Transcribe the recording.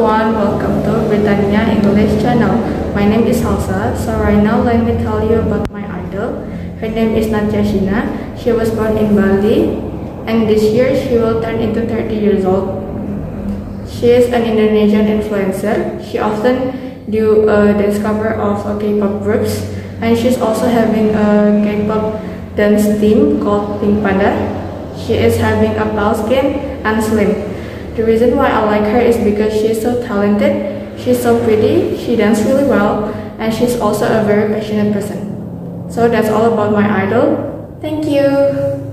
everyone, welcome to Britania English channel. My name is Shalsa. So right now let me tell you about my idol. Her name is Natya Shina. She was born in Bali and this year she will turn into 30 years old. She is an Indonesian influencer. She often do a dance cover of uh, K-pop groups and she's also having a K-pop dance team called Pink Panda. She is having a pale skin and slim. The reason why I like her is because she's so talented, she's so pretty, she dances really well, and she's also a very passionate person. So that's all about my idol. Thank you!